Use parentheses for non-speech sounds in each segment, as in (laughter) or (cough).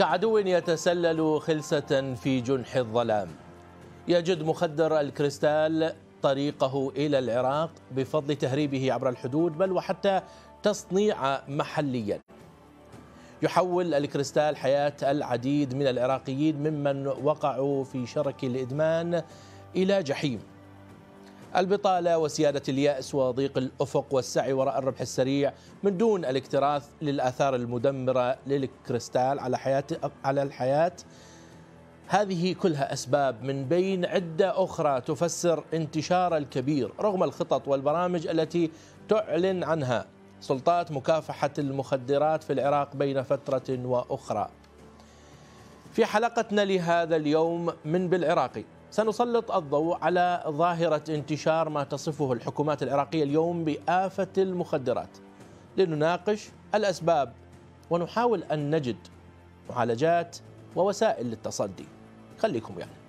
كعدو يتسلل خلسة في جنح الظلام. يجد مخدر الكريستال طريقه إلى العراق بفضل تهريبه عبر الحدود بل وحتى تصنيع محليا. يحول الكريستال حياة العديد من العراقيين ممن وقعوا في شرك الإدمان إلى جحيم. البطالة وسيادة اليأس وضيق الأفق والسعي وراء الربح السريع من دون الاكتراث للآثار المدمرة للكريستال على حياة على الحياة. هذه كلها أسباب من بين عدة أخرى تفسر انتشار الكبير رغم الخطط والبرامج التي تعلن عنها سلطات مكافحة المخدرات في العراق بين فترة وأخرى. في حلقتنا لهذا اليوم من بالعراقي سنسلط الضوء على ظاهرة انتشار ما تصفه الحكومات العراقية اليوم بآفة المخدرات. لنناقش الأسباب ونحاول أن نجد معالجات ووسائل للتصدي. خليكم يعني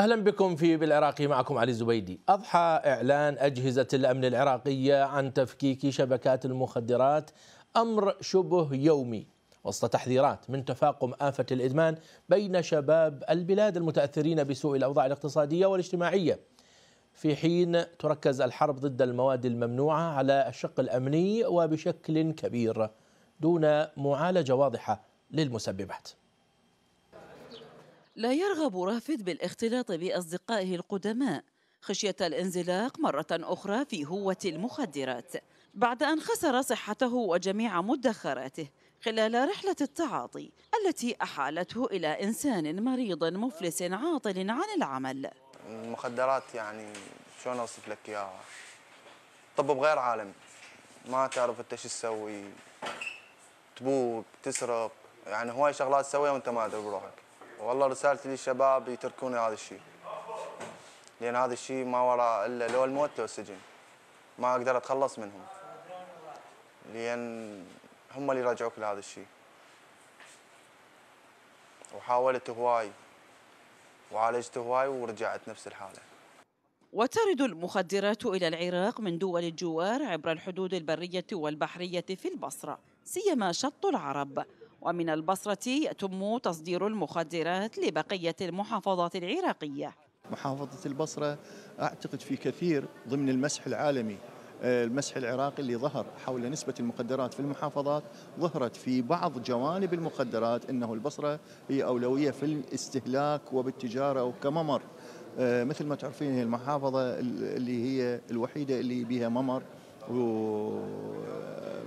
أهلا بكم في بالعراقي معكم علي الزبيدي. أضحى إعلان أجهزة الأمن العراقية عن تفكيك شبكات المخدرات. أمر شبه يومي. وسط تحذيرات من تفاقم آفة الإدمان بين شباب البلاد المتأثرين بسوء الأوضاع الاقتصادية والاجتماعية. في حين تركز الحرب ضد المواد الممنوعة على الشق الأمني وبشكل كبير دون معالجة واضحة للمسببات. لا يرغب رافد بالاختلاط بأصدقائه القدماء خشية الانزلاق مرة أخرى في هوة المخدرات بعد أن خسر صحته وجميع مدخراته خلال رحلة التعاطي التي أحالته إلى إنسان مريض مفلس عاطل عن العمل. المخدرات يعني شلون أوصف لك إياها طب بغير عالم؟ ما تعرف أنت شو تسوي تبوق تسرق يعني هواي شغلات تسويها وأنت ما أدري بروحك. والله رسالتي للشباب يتركون هذا الشيء. لأن هذا الشيء ما وراء إلا لو الموت لو السجن. ما أقدر أتخلص منهم. لأن هم اللي رجعوك لهذا الشيء. وحاولت هواي وعالجت هواي ورجعت نفس الحالة. وترد المخدرات إلى العراق من دول الجوار عبر الحدود البرية والبحرية في البصرة سيما شط العرب. ومن البصرة يتم تصدير المخدرات لبقية المحافظات العراقية. محافظة البصرة أعتقد في كثير ضمن المسح العالمي. آه، المسح العراقي اللي ظهر حول نسبة المخدرات في المحافظات ظهرت في بعض جوانب المخدرات أنه البصرة هي أولوية في الاستهلاك وبالتجارة وكممر. آه، مثل ما تعرفين هي المحافظة اللي هي الوحيدة اللي بها ممر.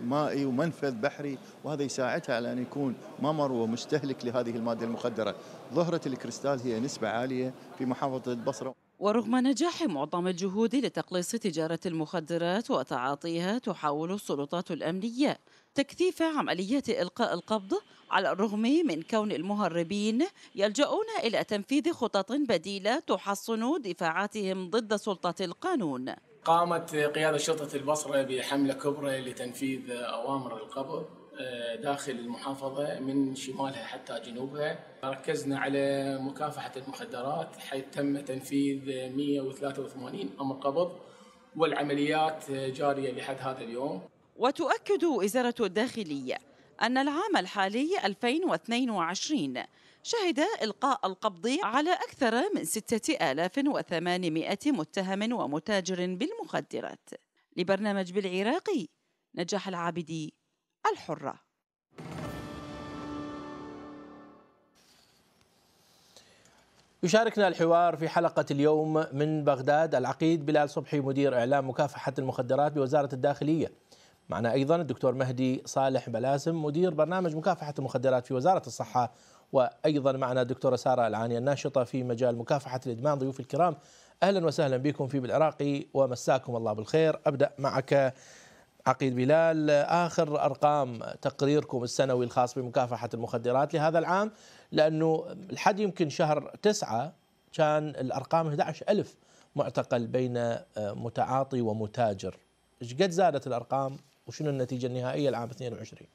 ومائي ومنفذ بحري وهذا يساعدها على أن يكون ممر ومستهلك لهذه المادة المخدرة ظهرة الكريستال هي نسبة عالية في محافظة البصرة ورغم نجاح معظم الجهود لتقليص تجارة المخدرات وتعاطيها تحاول السلطات الأمنية تكثيف عمليات إلقاء القبض على الرغم من كون المهربين يلجؤون إلى تنفيذ خطط بديلة تحصن دفاعاتهم ضد سلطة القانون. قامت قيادة شرطة البصرة بحملة كبرى لتنفيذ أوامر القبض آه، داخل المحافظة من شمالها حتى جنوبها. ركزنا على مكافحة المخدرات حيث تم تنفيذ 183 أمر قبض والعمليات جارية لحد هذا اليوم. وتؤكد وزارة الداخلية أن العام الحالي 2022 شهد إلقاء القبض على أكثر من 6800 متهم ومتاجر بالمخدرات. لبرنامج بالعراقي نجاح العابدي الحرة يشاركنا الحوار في حلقة اليوم من بغداد. العقيد بلال صبحي مدير إعلام مكافحة المخدرات بوزارة الداخلية. معنا أيضا الدكتور مهدي صالح بلاسم مدير برنامج مكافحة المخدرات في وزارة الصحة وأيضا معنا الدكتورة سارة العانية الناشطة في مجال مكافحة الإدمان ضيوف الكرام أهلا وسهلا بكم في بالعراقي ومساكم الله بالخير. أبدأ معك عقيد بلال. آخر أرقام تقريركم السنوي الخاص بمكافحة المخدرات لهذا العام لأنه الحد يمكن شهر تسعة كان الأرقام 11 ألف معتقل بين متعاطي ومتاجر. إيش قد زادت الأرقام؟ وشنو النتيجة النهائية العام 22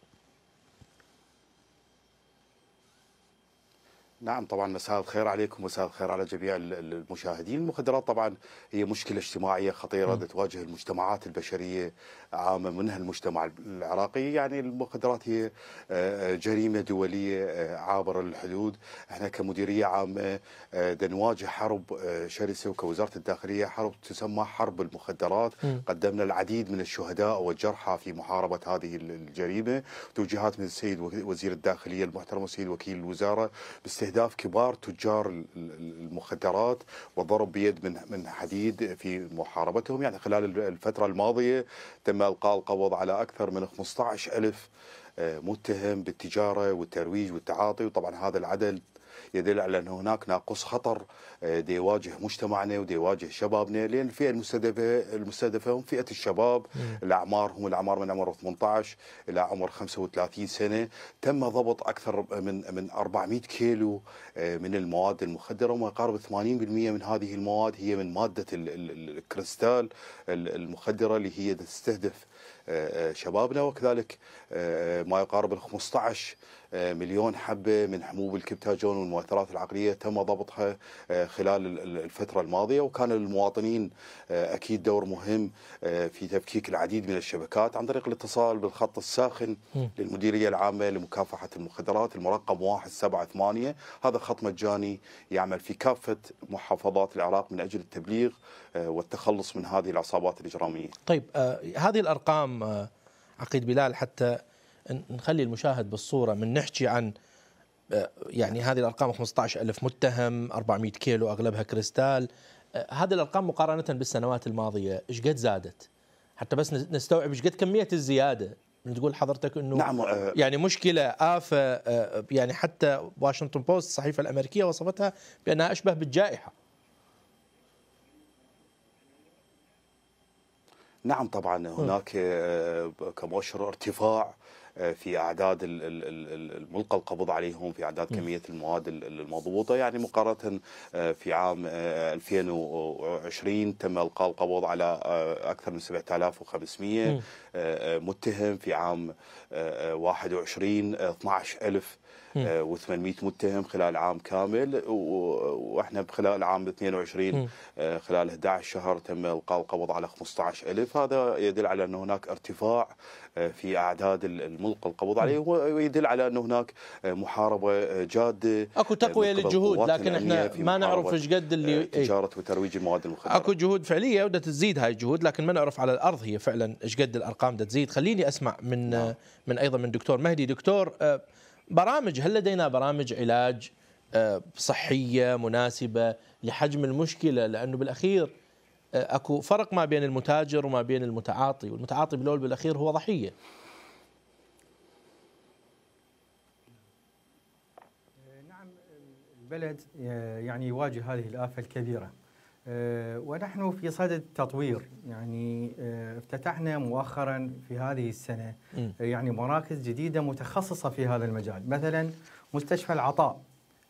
نعم طبعا مساء الخير عليكم مساء الخير على جميع المشاهدين. المخدرات طبعا هي مشكلة اجتماعية خطيرة م. تواجه المجتمعات البشرية عامة منها المجتمع العراقي. يعني المخدرات هي آه، جريمة دولية آه، عابرة للحدود إحنا كمديرية عامة آه، نواجه حرب شرسة وكوزارة الداخلية حرب تسمى حرب المخدرات. م. قدمنا العديد من الشهداء والجرحى في محاربة هذه الجريمة. توجيهات من السيد وزير الداخلية المحترم السيد وكيل الوزارة. باستهداف كبار تجار المخدرات والضرب بيد من من حديد في محاربتهم. يعني خلال الفترة الماضية تم إلقاء القبض على أكثر من 15 ألف آه، متهم بالتجارة والترويج والتعاطي. وطبعا هذا العدد يدل على أن هناك ناقص خطر آه، دي يواجه مجتمعنا ودي يواجه شبابنا. لأن الفئة المستهدفة المستهدفة هم فئة الشباب. الأعمار هم الأعمار من عمر 18 إلى عمر 35 سنة. تم ضبط أكثر من من 400 كيلو آه، من المواد المخدرة. وما يقارب 80% من هذه المواد هي من مادة الكريستال المخدرة اللي هي تستهدف آه، شبابنا. وكذلك ما يقارب ال 15 مليون حبة من حبوب الكبتاجون والمؤثرات العقلية تم ضبطها آه، خلال الفترة الماضية وكان للمواطنين آه، أكيد دور مهم آه، في تفكيك العديد من الشبكات عن طريق الاتصال بالخط الساخن للمديرية العامة لمكافحة المخدرات المرقم 178 هذا خط مجاني يعمل في كافة محافظات العراق من أجل التبليغ والتخلص من هذه العصابات الإجرامية. طيب هذه الأرقام عقيد بلال حتى نخلي المشاهد بالصورة من نحكي عن آه، يعني هذه الأرقام 15 ألف متهم 400 كيلو أغلبها كريستال. آه، هذه الأرقام مقارنة بالسنوات الماضية إيش قد زادت؟ حتى بس نستوعب إيش قد كمية الزيادة. تقول حضرتك إنه نعم آه، يعني مشكلة آفة يعني حتى واشنطن بوست الصحيفة الأمريكية وصفتها بأنها أشبه بالجائحة. نعم طبعا هناك كمؤشر ارتفاع في أعداد الملقى القبض عليهم في أعداد كمية المواد المضبوطة. يعني مقارنة آه، في عام 2020 آه، تم إلقاء القبض على آه، أكثر من 7500 متهم في عام 21 12000 و800 متهم خلال عام كامل وإحنا خلال عام 22 خلال 11 شهر تم إلقاء القبض على 15000 هذا يدل على أن هناك ارتفاع في أعداد الملقى القبض عليه ويدل على انه هناك محاربة جادة أكو تقوية للجهود لكن إحنا ما نعرف إيش قد اللي تجارة وترويج المواد المخدرة. أكو جهود فعلية ودا تزيد هاي الجهود لكن ما نعرف على الأرض هي فعلا إيش قد الأرقام دا تزيد. خليني أسمع من نعم. من أيضا من دكتور مهدي. دكتور آه، برامج هل لدينا برامج علاج آه، صحية مناسبة لحجم المشكلة؟ لأنه بالأخير آه، أكو فرق ما بين المتاجر وما بين المتعاطي والمتعاطي بالأول بالأخير هو ضحية. نعم البلد يعني يواجه هذه الآفة الكبيرة. ونحن في صدد التطوير يعني افتتحنا مؤخرا في هذه السنة يعني مراكز جديدة متخصصة في هذا المجال. مثلا مستشفى العطاء.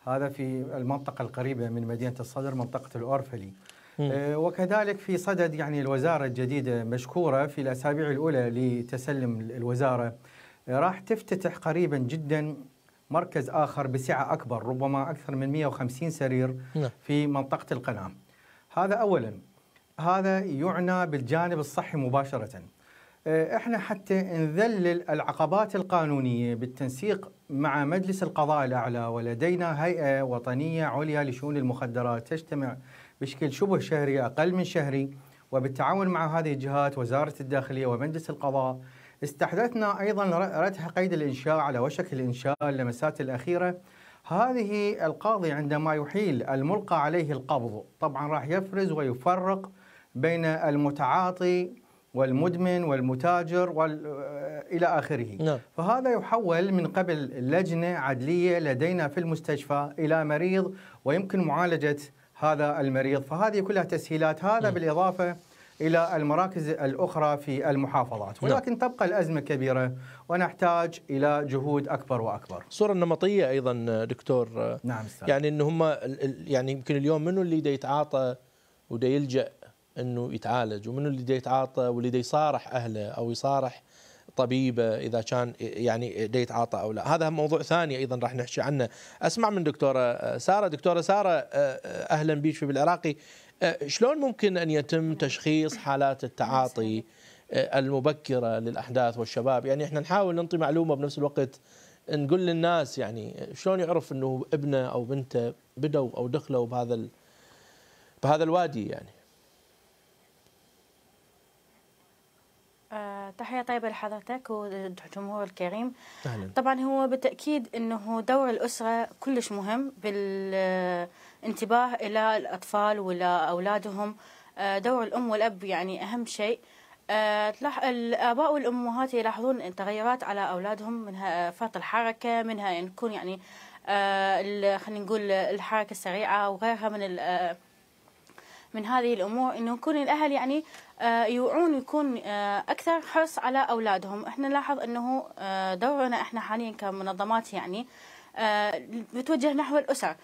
هذا في المنطقة القريبة من مدينة الصدر منطقة الأورفلي. آه، وكذلك في صدد يعني الوزارة الجديدة مشكورة في الأسابيع الأولى لتسلم الوزارة. آه، راح تفتتح قريبا جدا مركز آخر بسعة أكبر ربما أكثر من 150 سرير نعم. في منطقة القناة. هذا أولا. هذا يعنى بالجانب الصحي مباشرة. آه، إحنا حتى نذلل العقبات القانونية بالتنسيق مع مجلس القضاء الأعلى ولدينا هيئة وطنية عليا لشؤون المخدرات تجتمع بشكل شبه شهري أقل من شهري. وبالتعاون مع هذه الجهات وزارة الداخلية ومجلس القضاء استحدثنا أيضا رتح قيد الإنشاء على وشك الإنشاء اللمسات الأخيرة. هذه القاضي عندما يحيل الملقى عليه القبض طبعا راح يفرز ويفرق بين المتعاطي والمدمن والمتاجر وال... إلى آخره. نعم. فهذا يحول من قبل لجنة عدلية لدينا في المستشفى إلى مريض ويمكن معالجة هذا المريض. فهذه كلها تسهيلات. هذا بالإضافة إلى المراكز الأخرى في المحافظات. نعم. ولكن تبقى الأزمة كبيرة ونحتاج إلى جهود أكبر وأكبر. الصورة النمطيه أيضا دكتور. نعم أستاذ. يعني إن هم يعني يمكن اليوم منو اللي دا يتعاطى ودا يلجأ إنه يتعالج؟ ومنو اللي دا يتعاطى واللي دا يصارح أهله أو يصارح طبيبه إذا كان يعني دا يتعاطى أو لا؟ هذا موضوع ثاني أيضا راح نحكي عنه. أسمع من دكتورة سارة. دكتورة سارة أهلا بك في بالعراقي. شلون ممكن أن يتم تشخيص حالات التعاطي المبكرة للأحداث والشباب؟ يعني إحنا نحاول ننطي معلومة بنفس الوقت نقول للناس يعني شلون يعرف إنه ابنه أو بنته بدوا أو دخلوا بهذا ال... بهذا الوادي يعني؟ آه، تحية طيبة لحضرتك والجمهور الكريم. أهلا. طبعا هو بالتأكيد أنه دور الأسرة كلش مهم بالانتباه إلى الأطفال وإلى أولادهم. آه، دور الأم والأب يعني أهم شيء. آه، الآباء والأمهات يلاحظون تغيرات على أولادهم منها فرط الحركة منها تكون يعني آه، خلينا نقول الحركة السريعة وغيرها من من هذه الأمور. إنه يكون الأهل يعني يوعون ويكون أكثر حرص على أولادهم، إحنا نلاحظ آه، دورنا إحنا حاليا كمنظمات يعني بتوجه نحو الاسر،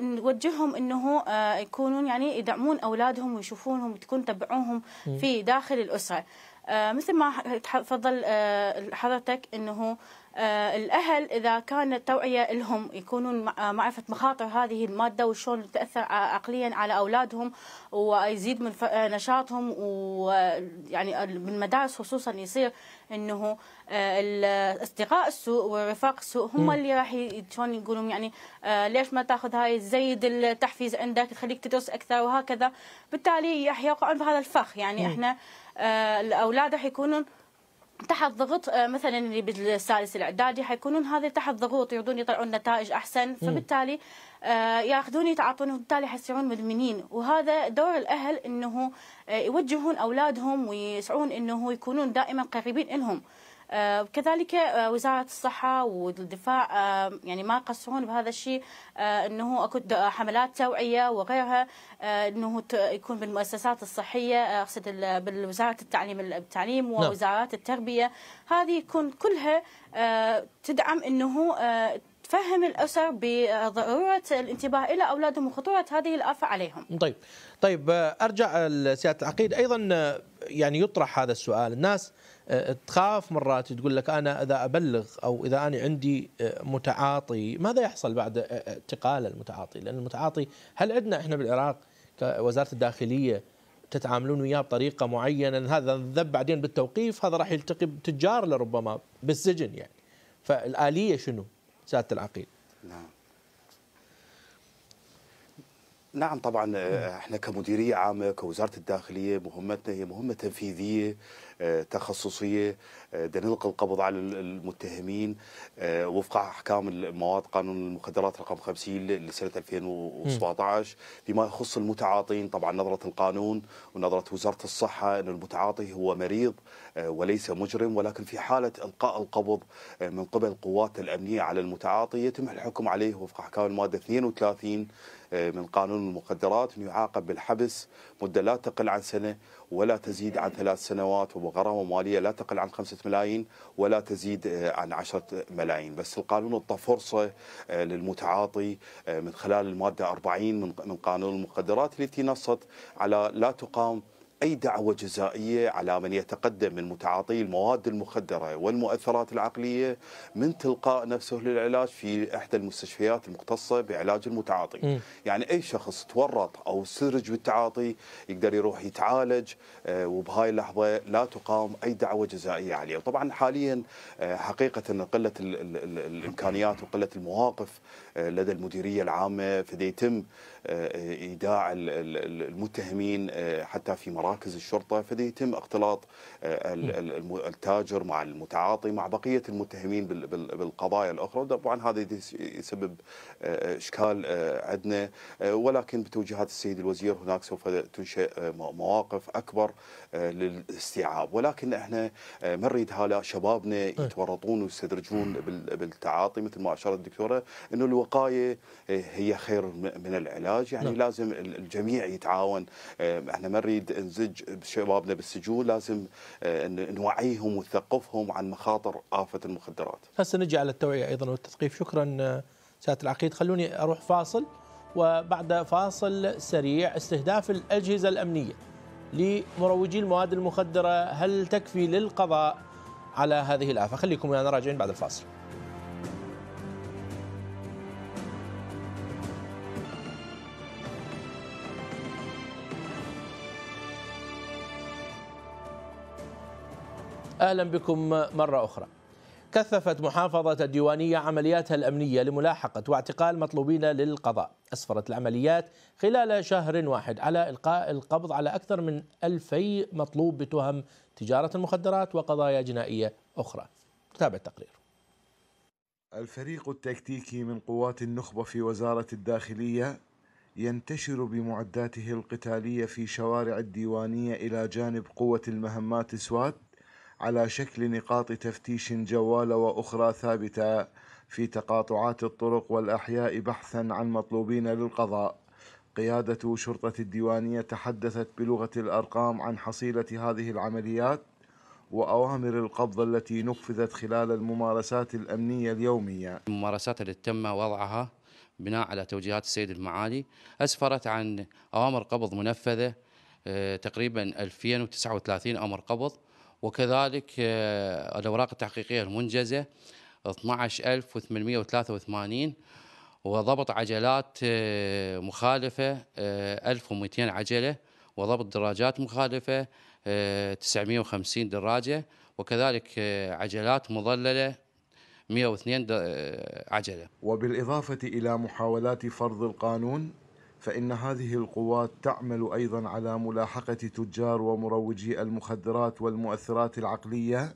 نوجههم إنه آه، يكونون يعني يدعمون أولادهم ويشوفونهم وتكون تبعوهم في داخل الأسرة. آه، مثل ما تفضل آه، حضرتك إنه آه، الأهل إذا كانت التوعية لهم يكونون مع- معرفة مخاطر هذه المادة وشلون تأثر عقليا على أولادهم ويزيد من آه، نشاطهم ويعني بالمدارس خصوصا يصير إنه آه، أصدقاء السوء ورفاق السوء هم اللي راح شلون يقولون يعني آه، ليش ما تأخذ هاي زيد التحفيز عندك تخليك تدرس أكثر وهكذا. بالتالي راح يقعون بهذا الفخ. يعني إحنا آه، الأولاد راح يكونون تحت ضغط آه، مثلا اللي بالسادس الإعدادي حيكونون هذه تحت ضغوط يريدون يطلعون نتائج أحسن. فبالتالي آه، ياخذون يتعاطون وبالتالي حيصيرون مدمنين. وهذا دور الأهل إنه آه، يوجهون أولادهم ويسعون إنه يكونون دائما قريبين لهم آه، كذلك آه، وزارة الصحة والدفاع آه، يعني ما يقصرون بهذا الشيء آه، أكو د- حملات توعية وغيرها آه، ت- يكون بالمؤسسات الصحية آه، ال- بالوزارة التعليم التعليم نعم. ووزارات التربية هذه يكون كلها آه، تدعم آه، تفهم الأسر بضرورة الانتباه إلى أولادهم وخطورة هذه الآفة عليهم. طيب طيب آه، أرجع لسيادة العقيد أيضا آه، يعني يطرح هذا السؤال الناس آه، تخاف مرات تقول لك أنا إذا أبلغ أو إذا أنا عندي آه، متعاطي ماذا يحصل بعد آه، انتقال المتعاطي؟ لأن المتعاطي هل عندنا إحنا بالعراق كوزارة الداخلية تتعاملون وياه بطريقة معينة؟ هذا ذب بعدين بالتوقيف هذا راح يلتقي بتجار لربما بالسجن يعني. فالآلية شنو؟ سيادة العقيد نعم. نعم طبعا إحنا كمديرية عامة كوزارة الداخلية مهمتنا هي مهمة تنفيذية. تخصصية آه، نلقي القبض على ال- المتهمين آه، وفق أحكام المواد قانون المخدرات رقم 50 لسنة 2017 بما يخص المتعاطين طبعا نظرة القانون ونظرة وزارة الصحة إن المتعاطي هو مريض آه، وليس مجرم ولكن في حالة إلقاء القبض آه، من قبل القوات الأمنية على المتعاطي يتم الحكم عليه وفق أحكام المادة 32 آه، من قانون المخدرات انه يعاقب بالحبس مدة لا تقل عن سنة ولا تزيد عن ثلاث سنوات وبغرامة مالية لا تقل عن خمسة ملايين ولا تزيد آه، عن عشرة ملايين. بس القانون اعطى فرصة آه، للمتعاطي آه، من خلال المادة 40 من من قانون المخدرات التي نصت على لا تقام أي دعوة جزائية على من يتقدم من متعاطي المواد المخدرة والمؤثرات العقلية من تلقاء نفسه للعلاج في إحدى المستشفيات المختصة بعلاج المتعاطي. يعني أي شخص تورط أو سرج بالتعاطي يقدر يروح يتعالج آه، وبهاي اللحظة لا تقام أي دعوة جزائية عليه. وطبعا حاليا آه، حقيقة قلة ال- ال- ال- الإمكانيات وقلة المواقف لدى المديرية العامة فدي يتم آه، إيداع ال- ال- ال- المتهمين آه، حتى في مراكز الشرطة. فدي يتم اختلاط آه، التاجر مع المتعاطي مع بقية المتهمين بالقضايا الأخرى. طبعا هذا يسبب إشكال عندنا ولكن بتوجيهات السيد الوزير هناك سوف تنشئ مواقف أكبر للاستيعاب. ولكن إحنا ما نريد هؤلاء شبابنا يتورطون ويستدرجون بالتعاطي مثل ما أشارت الدكتورة إنه الوقاية هي خير من العلاج يعني نعم. لازم الجميع يتعاون إحنا ما نريد نزج شبابنا بالسجون لازم نوعيهم ونثقفهم عن مخاطر آفة المخدرات. هسه نجي على التوعية أيضا والتثقيف شكرا سيادة العقيد خلوني أروح فاصل وبعد فاصل سريع استهداف الأجهزة الأمنية لمروجي المواد المخدرة هل تكفي للقضاء على هذه الآفة؟ خليكم ويانا راجعين بعد الفاصل. أهلا بكم مرة أخرى. كثفت محافظة الديوانية عملياتها الأمنية لملاحقة واعتقال مطلوبين للقضاء. أسفرت العمليات خلال شهر واحد على إلقاء القبض على أكثر من ألفي مطلوب بتهم تجارة المخدرات وقضايا جنائية أخرى. تابع التقرير. الفريق التكتيكي من قوات النخبة في وزارة الداخلية ينتشر بمعداته القتالية في شوارع الديوانية إلى جانب قوة المهمات سوات على شكل نقاط تفتيش جوالة وأخرى ثابتة في تقاطعات الطرق والأحياء بحثا عن مطلوبين للقضاء. قيادة شرطة الديوانية تحدثت بلغة الأرقام عن حصيلة هذه العمليات وأوامر القبض التي نفذت خلال الممارسات الأمنية اليومية. الممارسات التي تم وضعها بناء على توجيهات السيد المعالي أسفرت عن أوامر قبض منفذة آه، تقريبا 2039 أمر قبض وكذلك آه، الأوراق التحقيقية المنجزة 12883 وضبط عجلات آه، مخالفة 1200 آه، عجلة وضبط دراجات مخالفة 950 دراجة وكذلك عجلات مظللة 102 عجلة. وبالإضافة إلى محاولات فرض القانون فإن هذه القوات تعمل أيضا على ملاحقة تجار ومروجي المخدرات والمؤثرات العقلية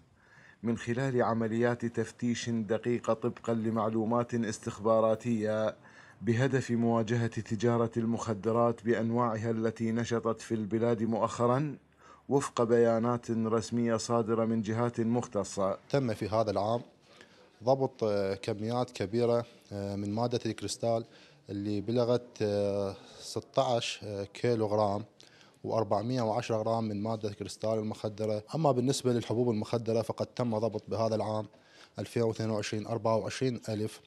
من خلال عمليات تفتيش دقيقة طبقا لمعلومات استخباراتية بهدف مواجهة تجارة المخدرات بأنواعها التي نشطت في البلاد مؤخرا وفق بيانات رسمية صادرة من جهات مختصة. تم في هذا العام ضبط كميات كبيرة من مادة الكريستال اللي بلغت 16 آه، آه، كيلو غرام و410 غرام من مادة كريستال المخدرة. أما بالنسبة للحبوب المخدرة فقد تم ضبط بهذا العام 2022 24 ألف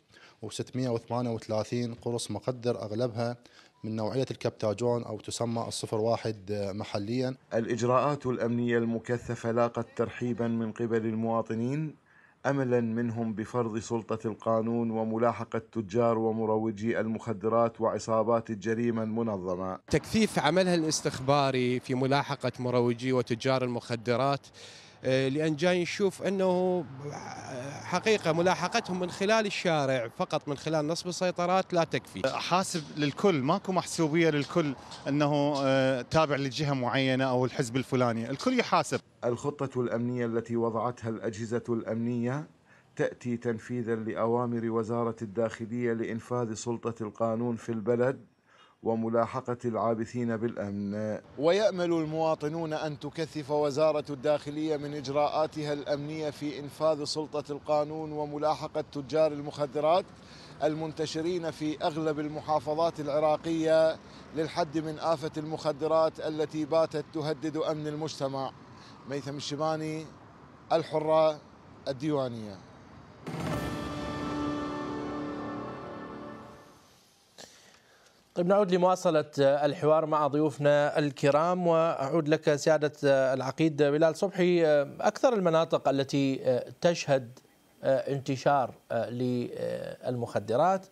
و638 قرص مخدر أغلبها من نوعية الكبتاجون أو تسمى الصفر واحد آه، محليا. الإجراءات الأمنية المكثفة لاقت ترحيبا من قبل المواطنين املا منهم بفرض سلطة القانون وملاحقة تجار ومروجي المخدرات وعصابات الجريمة المنظمة. تكثيف عملها الاستخباري في ملاحقة مروجي وتجار المخدرات لأن جاي نشوف أنه حقيقة ملاحقتهم من خلال الشارع فقط من خلال نصب السيطرات لا تكفي. حاسب للكل ماكو محسوبية للكل أنه آه، تابع لجهة معينة أو الحزب الفلاني، الكل يحاسب. الخطة الأمنية التي وضعتها الأجهزة الأمنية تأتي تنفيذا لأوامر وزارة الداخلية لإنفاذ سلطة القانون في البلد وملاحقة العابثين بالأمن. ويأمل المواطنون أن تكثف وزارة الداخلية من إجراءاتها الأمنية في إنفاذ سلطة القانون وملاحقة تجار المخدرات المنتشرين في أغلب المحافظات العراقية للحد من آفة المخدرات التي باتت تهدد أمن المجتمع. ميثم الشباني الحرة الديوانية. طيب نعود لمواصلة الحوار مع ضيوفنا الكرام وأعود لك سيادة العقيد بلال صبحي. أكثر المناطق التي تشهد انتشار للمخدرات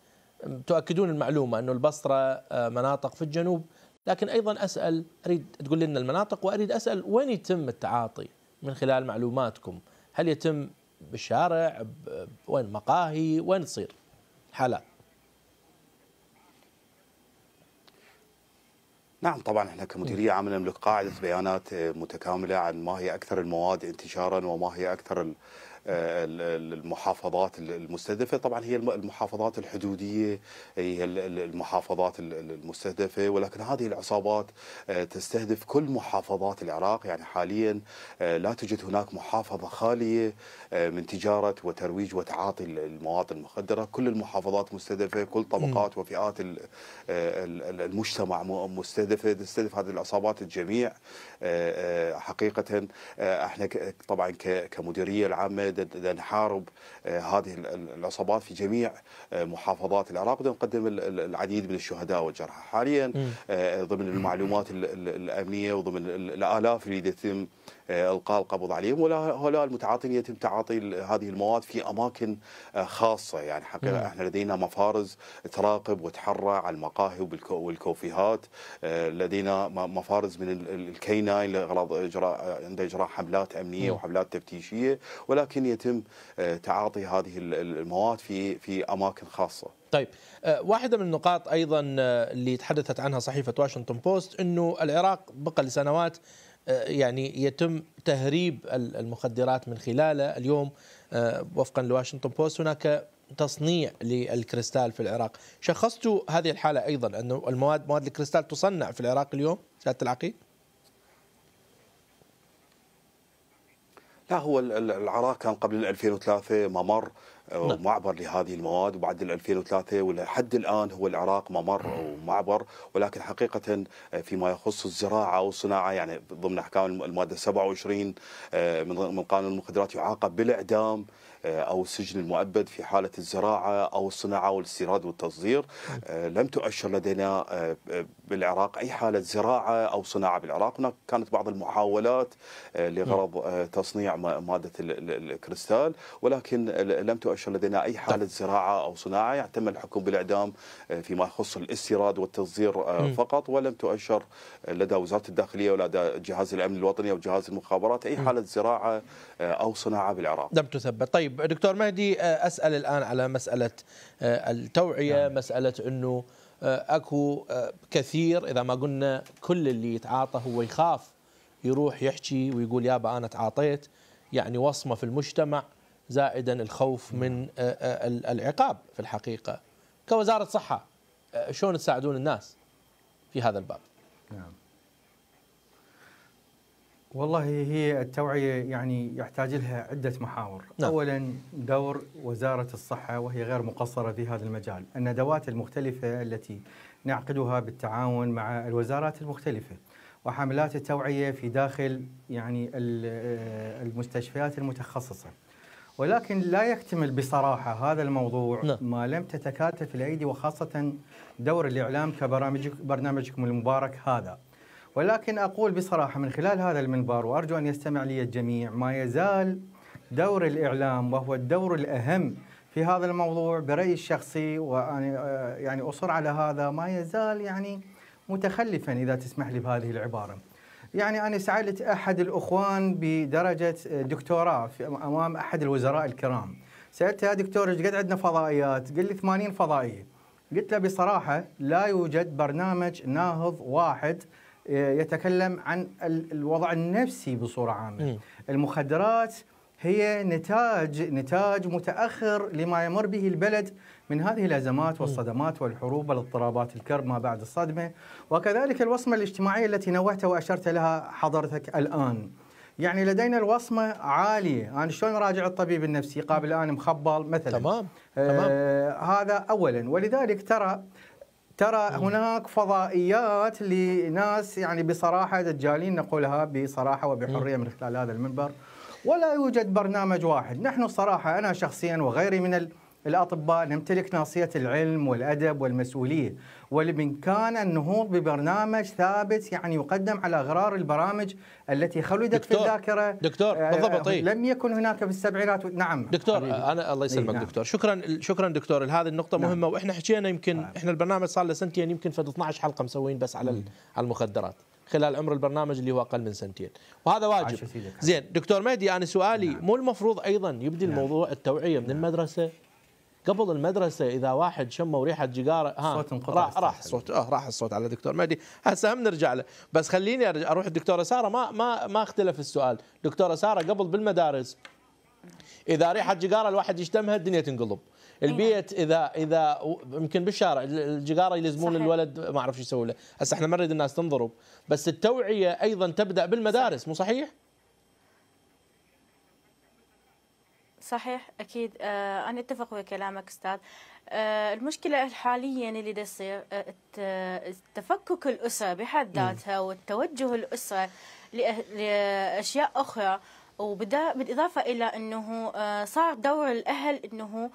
تؤكدون المعلومة أن البصرة مناطق في الجنوب. لكن أيضا أسأل أريد تقول لنا المناطق وأريد أسأل وين يتم التعاطي من خلال معلوماتكم؟ هل يتم بالشارع وين مقاهي وين تصير؟ حالات. نعم طبعا إحنا كمديرية عامه نملك قاعدة بيانات متكاملة عن ما هي أكثر المواد انتشارا وما هي أكثر المحافظات المستهدفة. طبعا هي الم- المحافظات الحدودية هي ال- ال- المحافظات ال- ال- المستهدفة ولكن هذه العصابات آه، تستهدف كل محافظات العراق. يعني حاليا آه، لا توجد هناك محافظة خالية آه، من تجارة وترويج وتعاطي ال- المواد المخدرة. كل المحافظات مستهدفة كل طبقات وفئات ال- آه، ال- ال- المجتمع م- مستهدفة. تستهدف هذه العصابات الجميع. آه، آه، إحنا طبعا ك- كمديرية العامة د- د- نحارب آه، هذه ال- ال- العصابات في جميع آه، محافظات العراق ونقدم ال- ال- العديد من الشهداء والجرحى. حاليا ضمن المعلومات ال- ال- الأمنية وضمن ال- الآلاف اللي يتم إلقاء القبض عليهم وهؤلاء المتعاطين يتم تعاطي هذه المواد في أماكن خاصة. يعني حقيقه مم. إحنا لدينا مفارز تراقب وتحرى على المقاهي والكوفيهات لدينا مفارز من ال- ال K9 لغرض إجراء عند إجراء حملات أمنية. وحملات تفتيشية ولكن يتم آه، تعاطي هذه ال- ال- المواد في في أماكن خاصة. طيب آه، واحدة من النقاط أيضا آه، اللي تحدثت عنها صحيفة واشنطن بوست أنه العراق بقى لسنوات يعني يتم تهريب ال- المخدرات من خلاله. اليوم وفقا لواشنطن بوست هناك تصنيع للكريستال في العراق. شخصتوا هذه الحالة أيضا أنه المواد مواد الكريستال تصنع في العراق اليوم سيادة العقيد لا هو ال- ال- العراق كان قبل 2003 ممر آه، ومعبر لهذه المواد وبعد ال 2003 ولحد الآن هو العراق ممر ومعبر ولكن حقيقة آه، فيما يخص الزراعة أو الصناعة يعني ضمن أحكام الم- المادة 27 آه، من قانون المخدرات يعاقب بالإعدام أو السجن المؤبد في حالة الزراعة أو الصناعة والاستيراد والتصدير. آه، لم تؤشر لدينا بالعراق أي حالة زراعة أو صناعة بالعراق. هناك كانت بعض المحاولات آه، لغرض آه، تصنيع م- مادة ال- ال- الكريستال. ولكن لم تؤشر لدينا أي حالة زراعة أو صناعة. يعني تم الحكم بالإعدام آه، فيما يخص الاستيراد والتصدير. فقط. ولم تؤشر لدى وزارة الداخلية ولدى جهاز الأمن الوطني أو جهاز المخابرات. حالة زراعة آه، أو صناعة بالعراق. لم تثبت. طيب دكتور مهدي أسأل الآن على مسألة التوعية مسألة أنه آه، أكو آه، كثير. إذا ما قلنا كل اللي يتعاطى هو يخاف يروح يحكي ويقول يابا أنا تعاطيت. يعني وصمة في المجتمع زائدا الخوف من آه، ال- العقاب في الحقيقة. كوزارة صحة آه، شلون تساعدون الناس في هذا الباب؟ نعم. والله هي التوعية يعني يحتاج لها عدة محاور نعم. أولا دور وزارة الصحة وهي غير مقصرة في هذا المجال الندوات المختلفة التي نعقدها بالتعاون مع الوزارات المختلفة وحملات التوعية في داخل يعني ال- المستشفيات المتخصصة ولكن لا يكتمل بصراحة هذا الموضوع نعم. ما لم تتكاتف الأيدي وخاصة دور الإعلام كبرامجك برنامجكم المبارك هذا ولكن أقول بصراحة من خلال هذا المنبر وأرجو أن يستمع لي الجميع ما يزال دور الإعلام وهو الدور الأهم في هذا الموضوع برأيي الشخصي وأنا آه، يعني أصر على هذا ما يزال يعني متخلفا إذا تسمح لي بهذه العبارة. يعني أنا سألت أحد الأخوان بدرجة دكتوراه في أمام أحد الوزراء الكرام. سألته يا دكتور إيش قد عندنا فضائيات؟ قال لي 80 فضائية. قلت له بصراحة لا يوجد برنامج ناهض واحد آه، يتكلم عن ال- الوضع النفسي بصورة عامة. المخدرات هي نتاج نتاج متأخر لما يمر به البلد من هذه الأزمات والصدمات والحروب والاضطرابات الكرب ما بعد الصدمة. وكذلك الوصمة الاجتماعية التي نوهت وأشرت لها حضرتك الآن. يعني لدينا الوصمة عالية، أنا شلون راجع الطبيب النفسي؟ قابل الآن مخبل مثلا. تمام آه هذا اولا. ولذلك ترى ترى هناك فضائيات لناس يعني بصراحة دجالين نقولها بصراحة وبحرية من خلال هذا المنبر. ولا يوجد برنامج واحد. نحن الصراحة أنا شخصيا وغيري من ال- الأطباء نمتلك ناصية العلم والأدب والمسؤولية والامكان النهوض ببرنامج ثابت يعني يقدم على غرار البرامج التي خلدت في دكتور، الذاكرة. دكتور، آه، بالضبط، إيه. لم يكن هناك في السبعينات نعم. دكتور حبيبي. أنا الله يسلمك نعم. دكتور. شكرا شكرا دكتور هذه النقطة نعم. مهمة وإحنا حكينا يمكن إحنا البرنامج صار له سنتين يمكن فد 12 حلقة مسوين بس على ال- على المخدرات خلال عمر البرنامج اللي هو أقل من سنتين. وهذا واجب. زين دكتور مهدي أنا سؤالي مو المفروض أيضا يبدي الموضوع التوعية من المدرسة؟ قبل المدرسة إذا واحد شموا ريحه جيجارة ها الصوت انقطع راح راح الصوت آه راح الصوت على دكتور مهدي. هسه هم نرجع له. بس خليني أروح الدكتورة سارة. ما ما ما اختلف السؤال. دكتورة سارة قبل بالمدارس إذا ريحة جيجارة الواحد يشتمها الدنيا تنقلب. البيت اذا إذا يمكن بالشارع الجيجارة يلزمون صحيح. الولد ما أعرف شو يسوي له. هسه إحنا ما نريد الناس تنضرب. بس التوعية أيضا تبدأ بالمدارس مو صحيح؟ صحيح أكيد. آه أنا أتفق ويا كلامك أستاذ. آه المشكلة حاليا اللي دا يصير آه التفكك الأسرة بحد ذاتها والتوجه الأسرة لأشياء أخرى وبدا بالإضافة إلى إنه صار دور الأهل إنه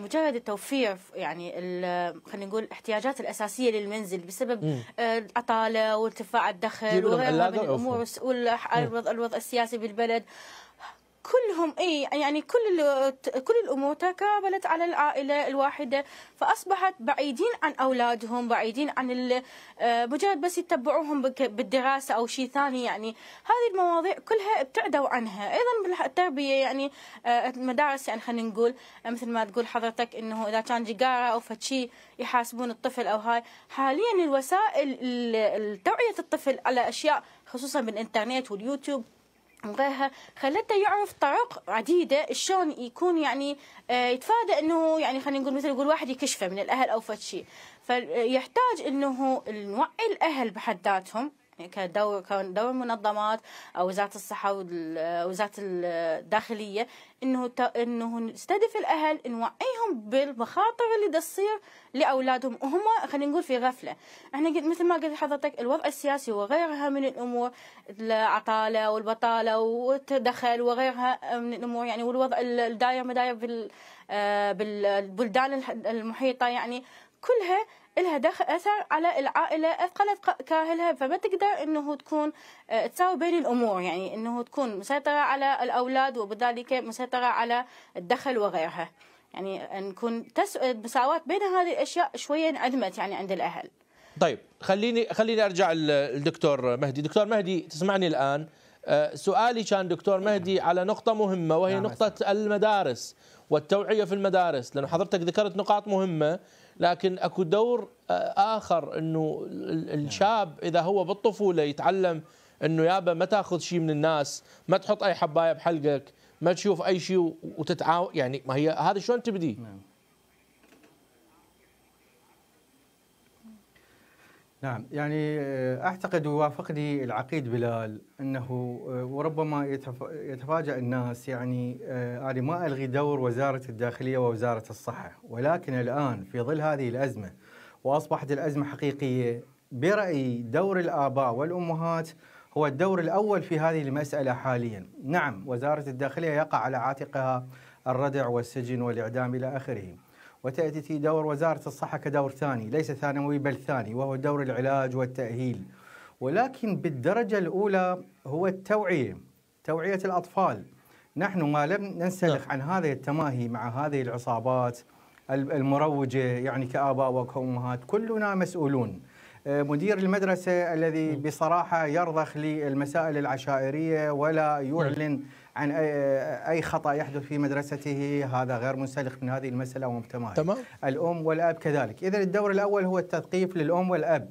مجرد التوفير يعني خلينا نقول الاحتياجات الأساسية للمنزل بسبب مم. العطالة وارتفاع الدخل وغيرها من الأمور. والوضع الوضع السياسي بالبلد. كلهم إي يعني كل كل الأمور تكابلت على العائلة الواحدة فأصبحت بعيدين عن أولادهم بعيدين عن آه، مجرد بس يتبعوهم بالدراسة أو شيء ثاني يعني. هذه المواضيع كلها ابتعدوا عنها. أيضا بالتربية يعني آه، المدارس يعني خلينا نقول مثل ما تقول حضرتك إنه إذا كان جيجاره أو فد شيء يحاسبون الطفل أو هاي. حاليا الوسائل ال- توعية الطفل على أشياء خصوصا بالإنترنت واليوتيوب خلته يعرف طرق عديدة شلون يكون يعني آه، يتفادى إنه يعني خلينا نقول مثل يقول واحد يكشفه من الأهل أو فد شيء فيحتاج إنه نوعي الأهل بحد ذاتهم كدور كدور منظمات أو وزارة الصحة ووزاره الداخلية إنه إنه نستهدف الأهل نوعيهم بالمخاطر اللي تصير لأولادهم. وهم خلينا نقول في غفلة. إحنا مثل ما قلت حضرتك الوضع السياسي وغيرها من الأمور العطالة والبطالة والتدخل وغيرها من الأمور. يعني والوضع الداير مداير بال آه، بالبلدان الح- المحيطة يعني. كلها لها دخل أثر على العائلة اثقلت ق- كاهلها فما تقدر إنه تكون آه، تساوي بين الأمور يعني إنه تكون مسيطرة على الأولاد وبذلك مسيطرة على الدخل وغيرها. يعني نكون تس... مساواة بين هذه الأشياء شوية انعدمت يعني عند الأهل. طيب خليني خليني أرجع للدكتور مهدي. دكتور مهدي تسمعني الآن. آه، سؤالي كان دكتور مهدي على نقطة مهمة وهي نعم، نقطة المدارس والتوعية في المدارس. لأنه حضرتك ذكرت نقاط مهمة. لكن أكو دور آه، آخر أنه ال- الشاب إذا هو بالطفولة يتعلم أنه يابا ما تاخذ شيء من الناس ما تحط أي حباية بحلقك ما تشوف أي شيء وتتعاون يعني ما هي هذا شلون تبدي؟ نعم. يعني آه، أعتقد ويوافقني العقيد بلال أنه آه، وربما يتف- يتفاجأ الناس يعني آه، أنا ما ألغي دور وزارة الداخلية ووزارة الصحة ولكن الآن في ظل هذه الأزمة وأصبحت الأزمة حقيقية برايي دور الآباء والأمهات هو الدور الأول في هذه المسألة حاليا، نعم وزارة الداخلية يقع على عاتقها الردع والسجن والإعدام إلى آخره. وتأتي دور وزارة الصحة كدور ثاني ليس ثانوي بل ثاني وهو دور العلاج والتأهيل. ولكن بالدرجة الأولى هو التوعية توعية الأطفال. نحن ما لم ننسلخ عن هذا التماهي مع هذه العصابات المروجة يعني كآباء وكأمهات كلنا مسؤولون. آه، مدير المدرسة الذي بصراحة يرضخ للمسائل العشائرية ولا يعلن عن أي خطأ يحدث في مدرسته هذا غير منسلخ من هذه المسألة ومتماهي تمام. الأم والأب كذلك. إذا الدور الأول هو التثقيف للأم والأب.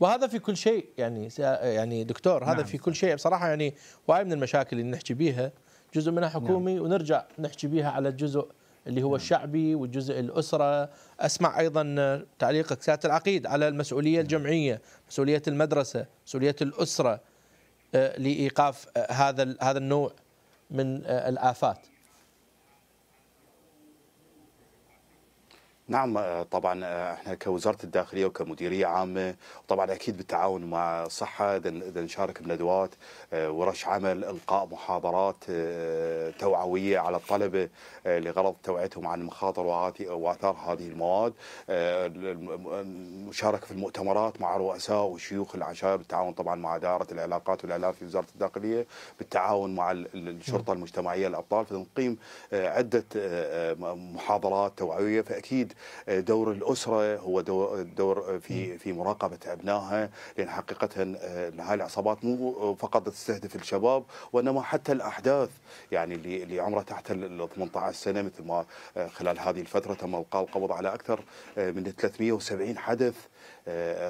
وهذا في كل شيء يعني يعني دكتور هذا نعم. في كل شيء. بصراحة يعني وايد من المشاكل اللي نحكي بيها جزء منها حكومي نعم. ونرجع نحكي بيها على الجزء اللي هو الشعبي والجزء الأسرة. أسمع أيضا تعليقك سيادة العقيد على المسؤولية الجمعية مسؤولية المدرسة مسؤولية الأسرة. لإيقاف آه، هذا هذا النوع من آه، الآفات. نعم آه، طبعا آه، إحنا كوزارة الداخلية وكمديرية عامة طبعا أكيد بالتعاون مع الصحه نشارك بندوات آه، ورش عمل إلقاء محاضرات توعوية على الطلبة لغرض توعيتهم عن مخاطر وآثار هذه المواد الم- المشاركة في المؤتمرات مع رؤساء وشيوخ العشائر بالتعاون طبعا مع دائره العلاقات والإعلام في وزارة الداخلية بالتعاون مع ال- ال- الشرطة المجتمعية الأبطال فنقيم عدة محاضرات توعوية فأكيد دور الأسرة هو دور, في في مراقبة أبنائها لأن حقيقه هاي العصابات مو فقط تستهدف الشباب وإنما حتى الأحداث يعني اللي اللي عمره تحت ال 18 سنة مثل ما خلال هذه الفترة تم إلقاء القبض على أكثر من 370 حدث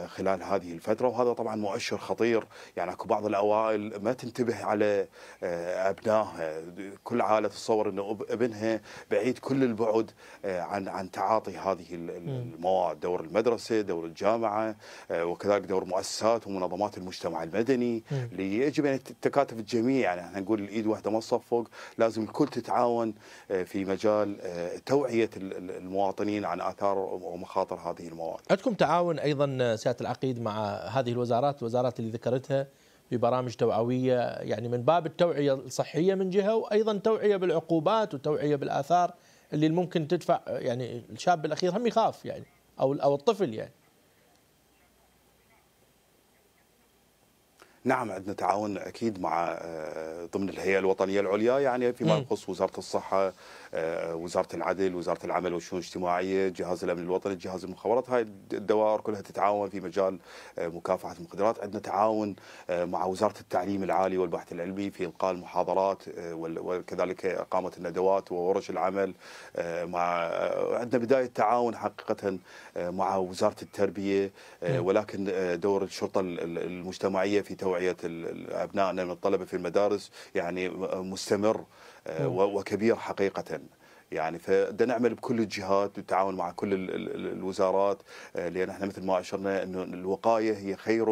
خلال هذه الفترة. وهذا طبعا مؤشر خطير. يعني أكو بعض الأوائل ما تنتبه على أبنائها. كل عائلة تتصور أنه ابنها بعيد كل البعد عن عن تعاطي هذه المواد. دور المدرسة دور الجامعة وكذلك دور مؤسسات ومنظمات المجتمع المدني اللي يجب أن تكاتف الجميع. يعني إحنا نقول الإيد واحدة ما تصفق. لازم الكل تتعاون في مجال توعية المواطنين عن آثار ومخاطر هذه المواد. عندكم تعاون أيضا سيادة العقيد مع هذه الوزارات الوزارات اللي ذكرتها ببرامج توعوية يعني من باب التوعية الصحية من جهة وأيضا توعية بالعقوبات وتوعية بالآثار اللي ممكن تدفع يعني الشاب بالاخير هم يخاف يعني أو أو الطفل يعني. نعم عندنا تعاون أكيد مع ضمن الهيئة الوطنية العليا يعني فيما يخص وزارة الصحة وزارة العدل وزارة العمل والشؤون الاجتماعية جهاز الأمن الوطني جهاز المخابرات. هاي الدوائر كلها تتعاون في مجال مكافحة المخدرات. عندنا تعاون مع وزارة التعليم العالي والبحث العلمي في القاء المحاضرات وكذلك إقامة الندوات وورش العمل مع عندنا بداية تعاون حقيقة مع وزارة التربية ولكن دور الشرطة المجتمعية في توعية أبنائنا من الطلبة في المدارس يعني مستمر وكبير حقيقة. يعني فبدنا نعمل بكل الجهات بالتعاون مع كل الوزارات لأن إحنا مثل ما أشرنا إنه الوقاية هي خير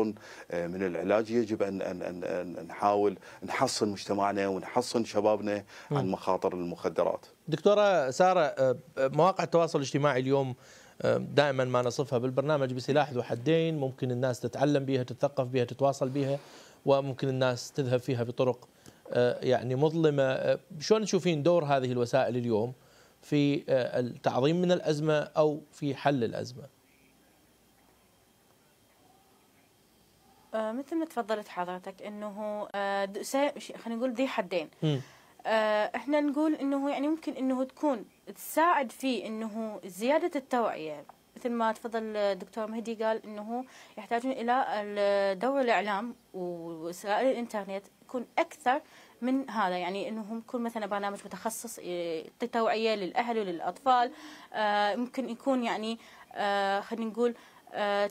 من العلاج. يجب ان ان ان نحاول نحصن مجتمعنا ونحصن شبابنا عن مخاطر المخدرات. دكتورة سارة مواقع التواصل الاجتماعي اليوم دائما ما نصفها بالبرنامج بسلاح ذو حدين ممكن الناس تتعلم بها تتثقف بها تتواصل بها وممكن الناس تذهب فيها بطرق يعني مظلمة. شلون تشوفين دور هذه الوسائل اليوم في التعظيم من الأزمة أو في حل الأزمة؟ مثل ما تفضلت حضرتك إنه خلينا نقول ذي حدين. إحنا نقول إنه يعني ممكن إنه تكون تساعد في إنه زيادة التوعية. مثل ما تفضل الدكتور مهدي قال إنه يحتاجون إلى دور الإعلام ووسائل الإنترنت يكون أكثر من هذا. يعني إنه يكون مثلا برنامج متخصص توعية للأهل وللأطفال. ممكن يكون يعني خلينا نقول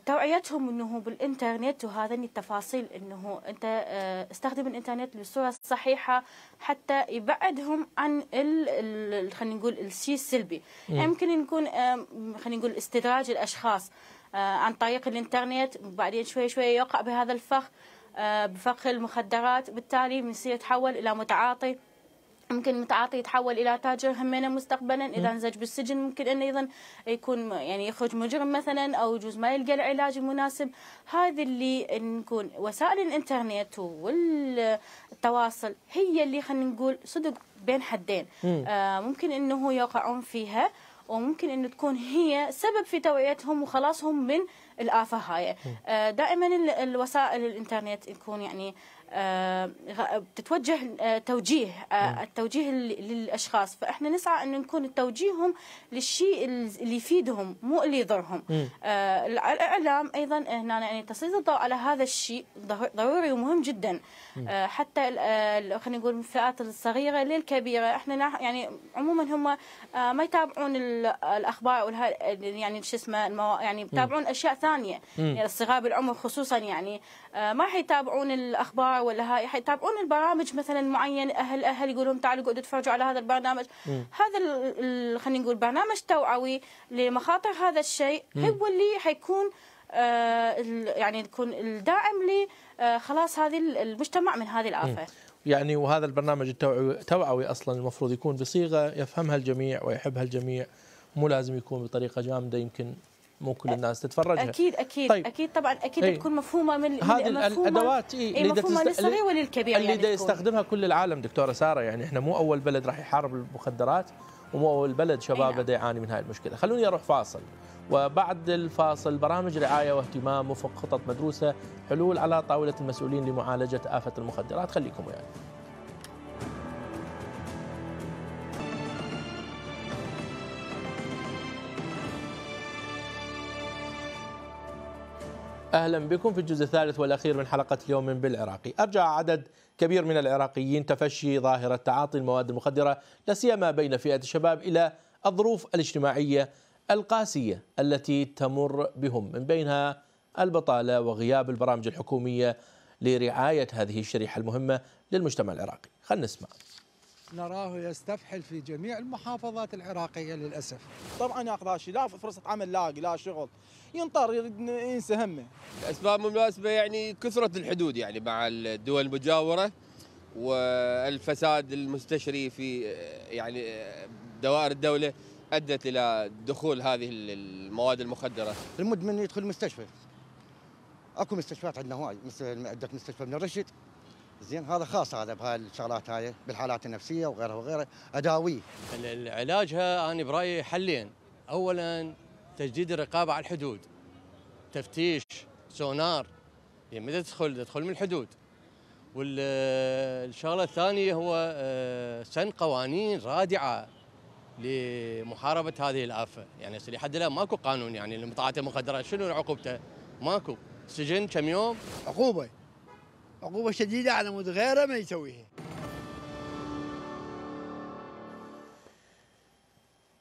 توعيتهم إنه بالإنترنت وهذا التفاصيل إنه أنت استخدم الإنترنت بالصورة الصحيحة حتى يبعدهم عن ال خلينا نقول الشيء السلبي. يمكن يكون خلينا نقول استدراج الأشخاص عن طريق الإنترنت وبعدين شوي شوي يقع بهذا الفخ بفخ المخدرات بالتالي بيصير يتحول إلى متعاطي. ممكن المتعاطي يتحول إلى تاجر همنا مستقبلا. اذا انزج بالسجن ممكن إنه أيضا يكون يعني يخرج مجرم مثلا أو يجوز ما يلقى العلاج المناسب. هذه اللي نكون وسائل الإنترنت والتواصل هي اللي خلينا نقول صدق بين حدين. آه ممكن إنه يقعون فيها وممكن إنه تكون هي سبب في توعيتهم وخلاصهم من الآفة هاي. آه دائما الوسائل الإنترنت يكون يعني بتتوجه توجيه التوجيه للأشخاص. فإحنا نسعى إن نكون توجيههم للشيء اللي يفيدهم مو اللي يضرهم. الإعلام أيضا هنا يعني تسليط الضوء على هذا الشيء ضروري ومهم جدا. حتى خلينا نقول الفئات الصغيرة للكبيرة إحنا يعني عموما هم ما يتابعون الأخبار يعني شو اسمه يعني يتابعون أشياء ثانية. يعني الصغار بالعمر خصوصا يعني ما حيتابعون الأخبار ولا هاي حيتابعون البرامج مثلا معين أهل أهل يقولون تعالوا قعدوا اتفرجوا على هذا البرنامج. م. هذا خلينا نقول برنامج توعوي لمخاطر هذا الشيء. هو اللي حيكون آه يعني يكون الداعم لخلاص هذه المجتمع من هذه الآفة. م. يعني وهذا البرنامج التوعوي توعوي أصلا المفروض يكون بصيغة يفهمها الجميع ويحبها الجميع مو لازم يكون بطريقة جامدة يمكن مو كل الناس تتفرجها أكيد أكيد طيب. أكيد طبعا أكيد هي. تكون مفهومة من هذه الأدوات إيه اللي مفهومة تست... للصغير وللكبير اللي يعني يستخدمها كل العالم دكتورة سارة. يعني إحنا مو أول بلد راح يحارب المخدرات ومو أول بلد شباب بدا يعاني من هاي المشكلة. خلوني أروح فاصل. وبعد الفاصل برامج رعاية واهتمام وفق خطط مدروسة حلول على طاولة المسؤولين لمعالجة آفة المخدرات. خليكم ويانا يعني. أهلا بكم في الجزء الثالث والأخير من حلقة اليوم من بالعراقي. أرجع عدد كبير من العراقيين تفشي ظاهرة تعاطي المواد المخدرة لا سيما بين فئة الشباب إلى الظروف الاجتماعية القاسية التي تمر بهم من بينها البطالة وغياب البرامج الحكومية لرعاية هذه الشريحة المهمة للمجتمع العراقي. خلينا نسمع. نراه يستفحل في جميع المحافظات العراقية للأسف. طبعا ياخذ شيء لا فرصة عمل لاقي لا شغل ينطر ينسى همه. الأسباب المناسبه يعني كثرة الحدود يعني مع الدول المجاورة والفساد المستشري في يعني دوائر الدولة أدت إلى دخول هذه المواد المخدرة. المدمن يدخل المستشفى. أكو مستشفيات عندنا هواي مثل عندك مستشفى ابن الرشد زين هذا خاص هذا بهاي الشغلات هاي بالحالات النفسية وغيرها وغيرها أداوية. علاجها أنا برأيي حلين، اولا تجديد الرقابة على الحدود. تفتيش سونار يعني متى تدخل تدخل من الحدود. والشغله الثانية هو آه، سن قوانين رادعة لمحاربة هذه الآفة، يعني لحد الآن ماكو قانون يعني لمتعاطي المخدرات شنو عقوبته؟ ماكو سجن كم يوم عقوبة عقوبة شديدة على مود غيره ما يسويها.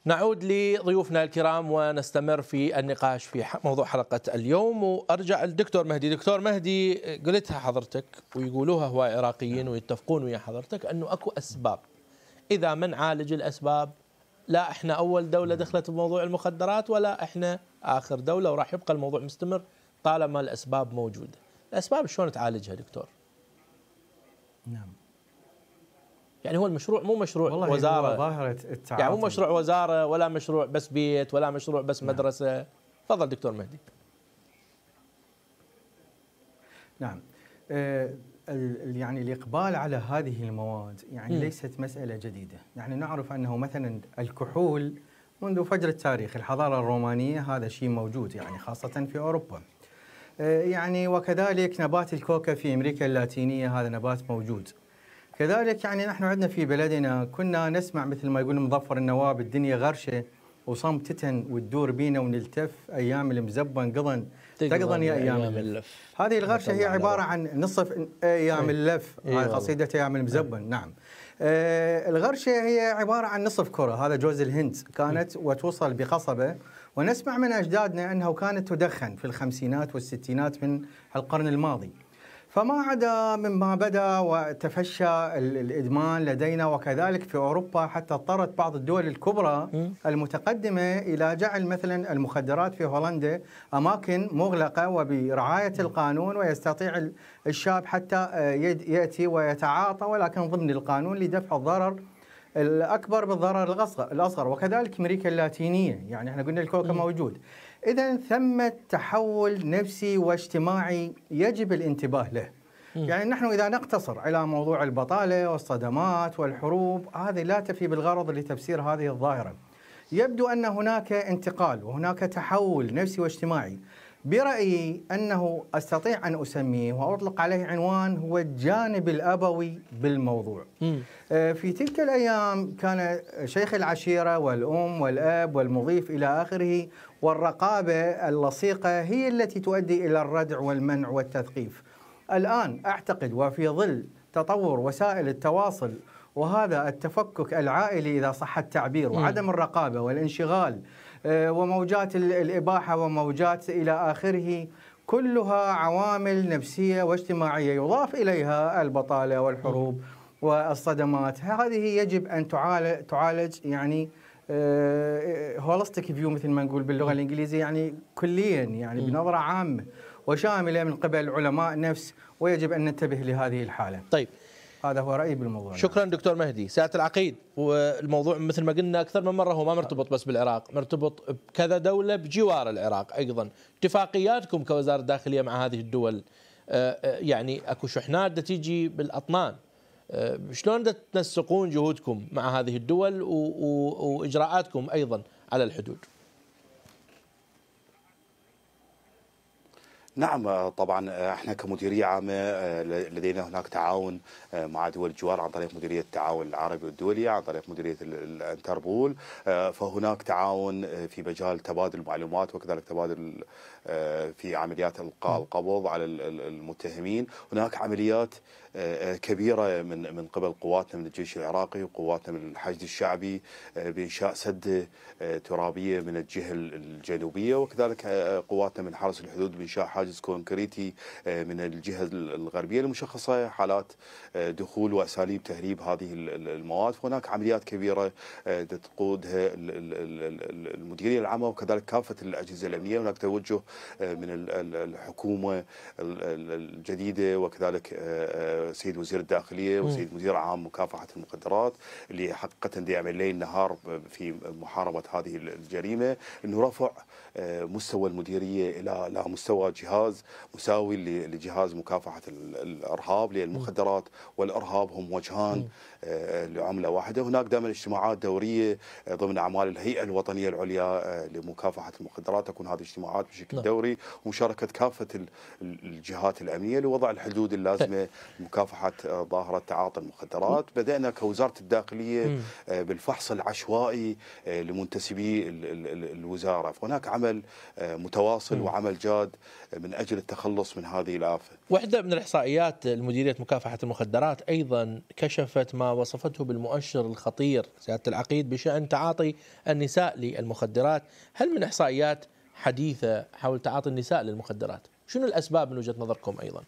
نعود لضيوفنا الكرام ونستمر في النقاش في موضوع حلقة اليوم وأرجع الدكتور مهدي. دكتور مهدي قلتها حضرتك ويقولوها هواي عراقيين ويتفقون ويا حضرتك أنه أكو أسباب. إذا ما نعالج الأسباب؟ لا إحنا أول دولة دخلت بموضوع المخدرات ولا إحنا آخر دولة وراح يبقى الموضوع مستمر طالما الأسباب موجودة. الأسباب شلون تعالجها دكتور؟ نعم. يعني هو المشروع مو مشروع والله وزارة. ظاهرة التعاطي. يعني مو مشروع وزارة ولا مشروع بس بيت ولا مشروع بس نعم. مدرسة. تفضل دكتور مهدي. نعم. آه يعني الإقبال على هذه المواد يعني م. ليست مسألة جديدة. يعني نعرف أنه مثلا الكحول منذ فجر التاريخ الحضارة الرومانية هذا شيء موجود يعني خاصة في أوروبا. آه يعني وكذلك نبات الكوكا في أمريكا اللاتينية هذا نبات موجود. كذلك يعني نحن عندنا في بلدنا كنا نسمع مثل ما يقول مظفر النواب الدنيا غرشة وصمتة تتن وتدور بينا ونلتف أيام المزبن قضن تقضن يا أيام اللف. هذه الغرشة هي عبارة عن نصف أيام اللف. هاي قصيدة أيام المزبن نعم. آه الغرشة هي عبارة عن نصف كرة. هذا جوز الهند. كانت وتوصل بقصبة ونسمع من أجدادنا انه كانت تدخن في الخمسينات والستينات من القرن الماضي. فما عدا مما بدأ وتفشى الإدمان لدينا وكذلك في أوروبا حتى اضطرت بعض الدول الكبرى المتقدمة إلى جعل مثلا المخدرات في هولندا أماكن مغلقة وبرعاية القانون ويستطيع الشاب حتى آه، يأتي ويتعاطى ولكن ضمن القانون لدفع الضرر الأكبر بالضرر الاصغر وكذلك أمريكا اللاتينية. يعني إحنا قلنا الكوكا موجود. إذا ثمة تحول نفسي واجتماعي يجب الانتباه له. يعني نحن إذا نقتصر على موضوع البطالة والصدمات والحروب هذه لا تفي بالغرض لتفسير هذه الظاهرة. يبدو أن هناك انتقال وهناك تحول نفسي واجتماعي. برأيي أنه أستطيع أن أسميه وأطلق عليه عنوان هو الجانب الأبوي بالموضوع. آه، في تلك الأيام كان شيخ العشيرة والأم والأب والمضيف إلى آخره والرقابة اللصيقة هي التي تؤدي إلى الردع والمنع والتثقيف. الآن أعتقد وفي ظل تطور وسائل التواصل وهذا التفكك العائلي إذا صح التعبير وعدم الرقابة والانشغال وموجات الإباحة وموجات إلى آخره كلها عوامل نفسية واجتماعية يضاف إليها البطالة والحروب والصدمات هذه يجب أن تعالج, تعالج يعني هولستيك فيو مثل ما نقول باللغة الإنجليزية يعني كليا يعني بنظرة عامة وشاملة من قبل علماء نفس ويجب أن ننتبه لهذه الحالة. طيب هذا هو رأيي بالموضوع شكرا دكتور مهدي. سياده العقيد. والموضوع مثل ما قلنا أكثر من مرة هو ما مرتبط بس بالعراق مرتبط بكذا دولة بجوار العراق أيضا. اتفاقياتكم كوزارة داخليه مع هذه الدول آه، آه، يعني أكو شحنات تيجي بالأطنان. آه، شلون تنسقون جهودكم مع هذه الدول وإجراءاتكم أيضا على الحدود؟ نعم آه، طبعا آه، إحنا كمديرية عامة آه، لدينا هناك تعاون مع دول الجوار عن طريق مديرية التعاون العربي والدولي عن طريق مديرية الانتربول فهناك تعاون في مجال تبادل المعلومات وكذلك تبادل في عمليات إلقاء القبض على المتهمين. هناك عمليات كبيرة من من قبل قواتنا من الجيش العراقي وقواتنا من الحشد الشعبي بإنشاء سدة ترابية من الجهة الجنوبية وكذلك قواتنا من حرس الحدود بإنشاء حاجز كونكريتي من الجهة الغربية لمشخصة حالات دخول وأساليب تهريب هذه المواد. فهناك عمليات كبيرة تقودها المديرية العامة وكذلك كافة الأجهزة الأمنية. هناك توجه من الحكومة الجديدة وكذلك سيد وزير الداخلية وسيد مدير عام مكافحة المخدرات اللي حقيقة يعمل ليل نهار في محاربة هذه الجريمة. إنه رفع آه، مستوى المديرية إلى إلى مستوى جهاز مساوي لجهاز مكافحة الأرهاب للمخدرات والأرهاب هم وجهان. آه، لعملة واحدة. هناك دائما اجتماعات دورية آه، ضمن أعمال الهيئة الوطنية العليا لمكافحة المخدرات. تكون هذه الاجتماعات بشكل نعم. دوري. ومشاركة كافة الجهات الأمنية لوضع الحدود اللازمة (laughs) لمكافحة ظاهرة تعاطي المخدرات. بدأنا كوزارة الداخلية بالفحص العشوائي لمنتسبي الوزارة. فهناك عمل آه، متواصل وعمل جاد من أجل التخلص من هذه الآفة. واحدة من الإحصائيات المديرية مكافحة المخدرات أيضا كشفت ما وصفته بالمؤشر الخطير سيادة العقيد بشأن تعاطي النساء للمخدرات، هل من إحصائيات حديثة حول تعاطي النساء للمخدرات؟ شنو الأسباب من وجهة نظركم أيضا؟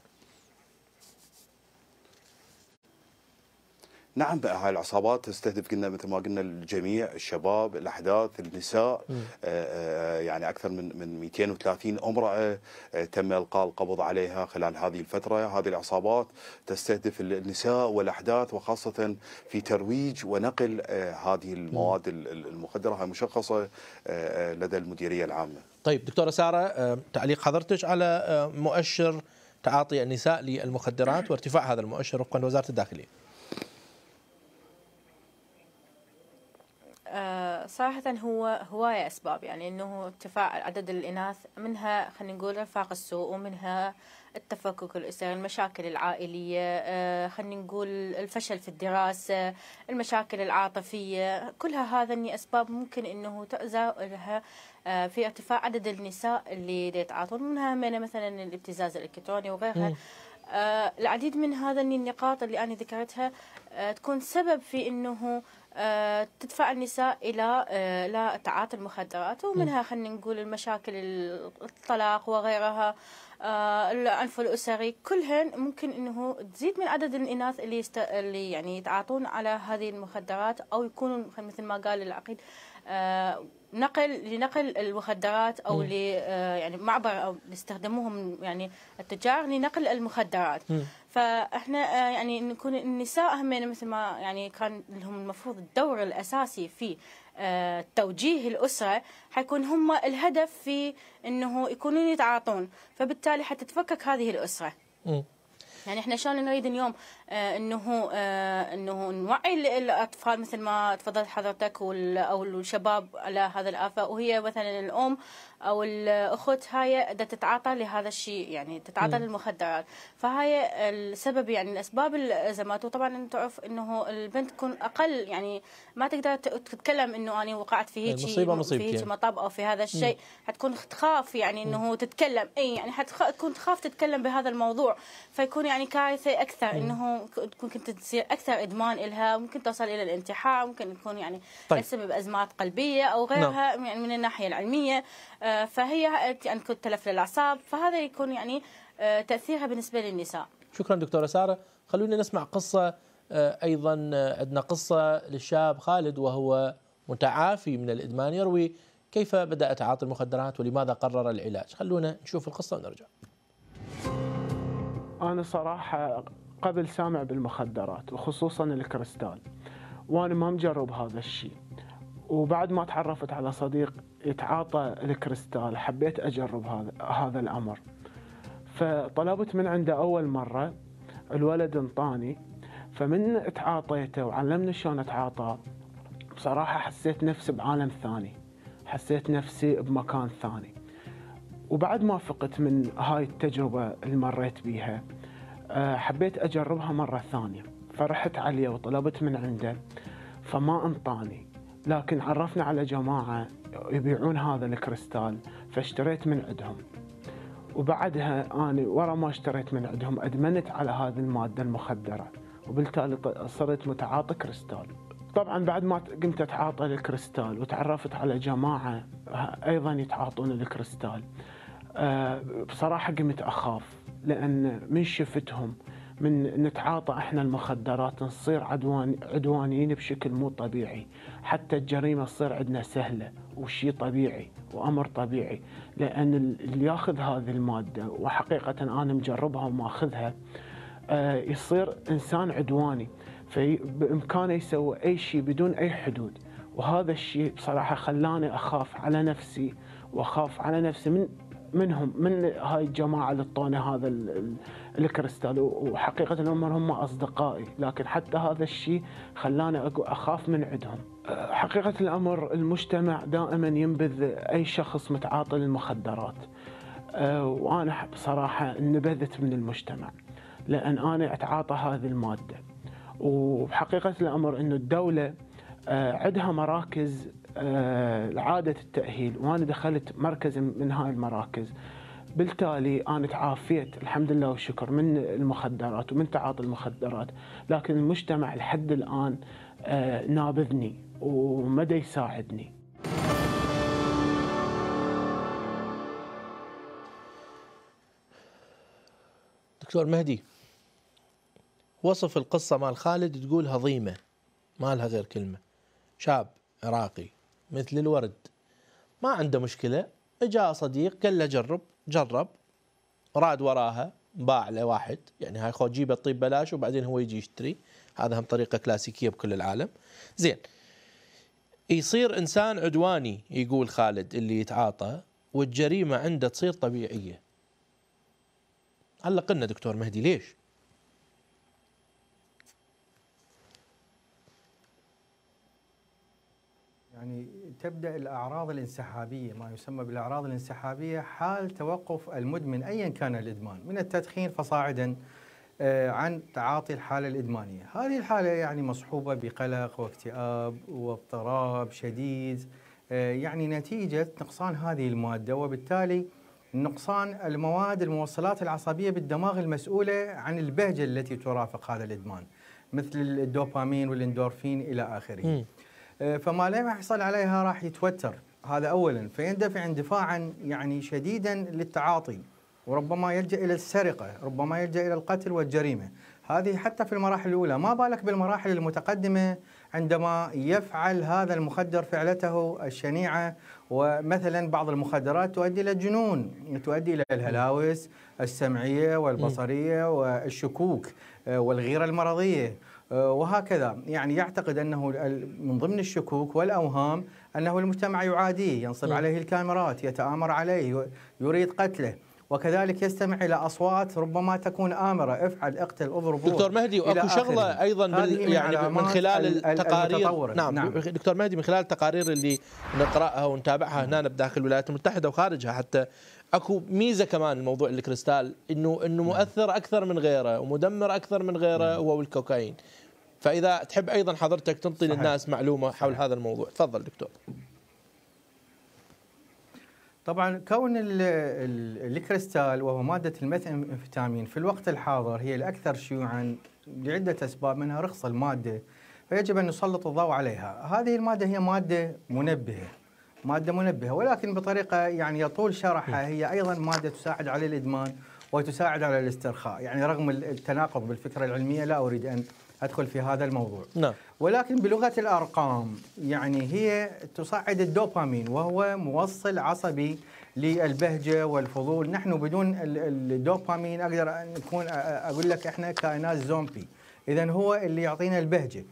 نعم بقى هاي العصابات تستهدف قلنا مثل ما قلنا الجميع الشباب الأحداث النساء. آآ آآ آه، يعني أكثر من من 230 أمرأة آه، تم إلقاء القبض عليها خلال هذه الفترة. هذه العصابات تستهدف النساء والأحداث وخاصة في ترويج ونقل آه، هذه المواد المخدرة. هاي مشخصة لدى المديرية العامة. طيب دكتورة سارة تعليق حضرتك على مؤشر تعاطي النساء للمخدرات (coughs) وارتفاع هذا المؤشر وفقا لوزارة الداخلية؟ آه، صراحة هو هواية أسباب يعني إنه ارتفاع عدد الإناث منها خلينا نقول رفاق السوق ومنها التفكك الأسري المشاكل العائلية آه، خلينا نقول الفشل في الدراسة المشاكل العاطفية. كلها هذا أسباب ممكن إنه تأذى لها آه، في ارتفاع عدد النساء اللي يتعاطون منها من مثلا الابتزاز الإلكتروني وغيرها. العديد من هذا النقاط اللي أنا ذكرتها تكون سبب في أنه تدفع النساء إلى آه، لا تعاطي المخدرات ومنها خلينا نقول المشاكل الطلاق وغيرها آه، العنف الاسري كلهن ممكن إنه تزيد من عدد الإناث اللي يست... اللي يعني يتعاطون على هذه المخدرات أو يكونوا مثل ما قال العقيد نقل لنقل المخدرات أو ل يعني معبر أو يستخدموهم يعني التجار لنقل المخدرات. فإحنا آه، يعني نكون النساء هم مثل ما يعني كان لهم المفروض الدور الأساسي في آه، توجيه الأسرة حيكون هم الهدف في إنه يكونون يتعاطون. فبالتالي حتتفكك هذه الأسرة. يعني إحنا شلون نريد اليوم آه إنه آه إنه نوعي الأطفال مثل ما تفضلت حضرتك أو الشباب على هذا الآفة وهي مثلا الأم أو الأخت هاي بدها تتعاطى لهذا الشيء يعني تتعاطى للمخدرات. فهاي السبب يعني الأسباب الازمات وطبعا تعرف إنه البنت تكون أقل يعني ما تقدر تتكلم إنه أنا وقعت في هيك شيء في هيك مطب أو في هذا الشيء حتكون تخاف يعني إنه تتكلم. اي يعني حتكون تخاف تتكلم بهذا الموضوع. فيكون يعني كارثة أكثر إنه تكون كنت تصير أكثر إدمان لها ممكن توصل إلى الانتحار ممكن تكون يعني طيب. تسبب ازمات قلبية أو غيرها نعم. يعني من الناحية العلمية. فهي يعني كنت تلف للأعصاب فهذا يكون يعني آه، تأثيرها بالنسبة للنساء. شكرا دكتورة سارة. خلونا نسمع قصة آه، أيضا عندنا قصة للشاب خالد وهو متعافي من الإدمان. يروي كيف بدا تعاطي المخدرات ولماذا قرر العلاج. خلونا نشوف القصة ونرجع. أنا صراحة قبل سامع بالمخدرات وخصوصا الكريستال وأنا ما مجرب هذا الشيء. وبعد ما تعرفت على صديق يتعاطى الكريستال. حبيت أجرب هذا هذا الأمر. فطلبت من عنده أول مرة الولد انطاني. فمن تعاطيته وعلمني شلون أتعاطى بصراحة حسيت نفسي بعالم ثاني. حسيت نفسي بمكان ثاني. وبعد ما فقت من هاي التجربة اللي مريت بيها آه، حبيت أجربها مرة ثانية. فرحت عليه وطلبت من عنده فما انطاني. لكن عرفنا على جماعة يبيعون هذا الكريستال فاشتريت من عندهم. وبعدها أنا ورا ما اشتريت من عندهم أدمنت على هذه المادة المخدرة. وبالتالي صرت متعاطي كريستال. طبعا بعد ما قمت أتعاطى الكريستال وتعرفت على جماعة أيضا يتعاطون الكريستال آه، بصراحة قمت أخاف لأن من شفتهم من نتعاطى إحنا المخدرات نصير عدوان عدوانيين بشكل مو طبيعي. حتى الجريمة تصير عندنا سهلة وشي طبيعي وأمر طبيعي. لأن اللي ياخذ هذه المادة وحقيقة أنا مجربها وماخذها آه، يصير إنسان عدواني. فبامكانه يسوي أي شيء بدون أي حدود. وهذا الشيء بصراحة خلاني أخاف على نفسي وأخاف على نفسي من منهم من هاي الجماعة اللي اعطوني هذا الكريستال وحقيقة الأمر هم أصدقائي لكن حتى هذا الشيء خلاني أخاف من عندهم. أه، حقيقة الأمر المجتمع دائما ينبذ أي شخص متعاطي للمخدرات. أه، وأنا بصراحة انبذت من المجتمع لأن أنا أتعاطى هذه المادة. وبحقيقه الأمر إنه الدولة آه، عندها مراكز لعادة التأهيل وأنا دخلت مركز من هاي المراكز. بالتالي أنا تعافيت الحمد لله والشكر من المخدرات ومن تعاطي المخدرات لكن المجتمع لحد الآن آه، نابذني ومدى يساعدني. دكتور مهدي وصف القصة مال خالد تقول هضيمة ما لها غير كلمة. شاب عراقي مثل الورد ما عنده مشكلة جاء صديق قال له جرب. جرب راد وراها باع له واحد. يعني هاي خو جيبه الطيب بلاش وبعدين هو يجي يشتري. هذا هم طريقة كلاسيكية بكل العالم. زين. يصير إنسان عدواني يقول خالد اللي يتعاطى والجريمة عنده تصير طبيعية. علق لنا دكتور مهدي ليش؟ يعني تبدأ الأعراض الانسحابية ما يسمى بالأعراض الانسحابية حال توقف المدمن ايا كان الإدمان من التدخين فصاعدا آه، عن تعاطي الحالة الإدمانية، هذه الحالة يعني مصحوبة بقلق واكتئاب واضطراب شديد آه، يعني نتيجة نقصان هذه المادة وبالتالي نقصان المواد الموصلات العصبية بالدماغ المسؤولة عن البهجة التي ترافق هذا الإدمان مثل الدوبامين والإندورفين إلى آخره. آه، فما لم يحصل عليها راح يتوتر. هذا اولا. فيندفع اندفاعا يعني شديدا للتعاطي وربما يلجأ إلى السرقة، ربما يلجأ إلى القتل والجريمة، هذه حتى في المراحل الأولى، ما بالك بالمراحل المتقدمة عندما يفعل هذا المخدر فعلته الشنيعة ومثلا بعض المخدرات تؤدي إلى الجنون، تؤدي إلى الهلاوس السمعية والبصرية والشكوك آه، والغيرة المرضية. وهكذا يعني يعتقد أنه ال- من ضمن الشكوك والأوهام أنه المجتمع يعاديه ينصب. عليه الكاميرات يتآمر عليه يريد قتله وكذلك يستمع إلى أصوات ربما تكون آمرة افعل اقتل اضرب دكتور مهدي وأكو شغلة. أيضا بال يعني من خلال ال- ال- التقارير. نعم, نعم دكتور مهدي من خلال التقارير اللي نقرأها ونتابعها هنا بداخل الولايات المتحدة وخارجها حتى أكو ميزة كمان الموضوع الكريستال إنه إنه مؤثر أكثر من غيره ومدمر أكثر من غيره هو الكوكايين. فإذا تحب أيضا حضرتك تنطي صحيح. للناس معلومة حول هذا الموضوع. تفضل دكتور. طبعا كون ال- ال- الكريستال وهو مادة الميثامفيتامين في الوقت الحاضر هي الأكثر شيوعا لعدة أسباب منها رخص المادة فيجب أن نسلط الضوء عليها، هذه المادة هي مادة منبهة. مادة منبهة ولكن بطريقة يعني يطول شرحها هي أيضا مادة تساعد على الإدمان وتساعد على الاسترخاء، يعني رغم التناقض بالفكرة العلمية لا أريد أن أدخل في هذا الموضوع. نعم. ولكن بلغة الأرقام يعني هي تصعد الدوبامين وهو موصل عصبي للبهجة والفضول، نحن بدون ال- الدوبامين أقدر أن أ- أقول لك إحنا كائنات زومبي، اذا هو اللي يعطينا البهجة.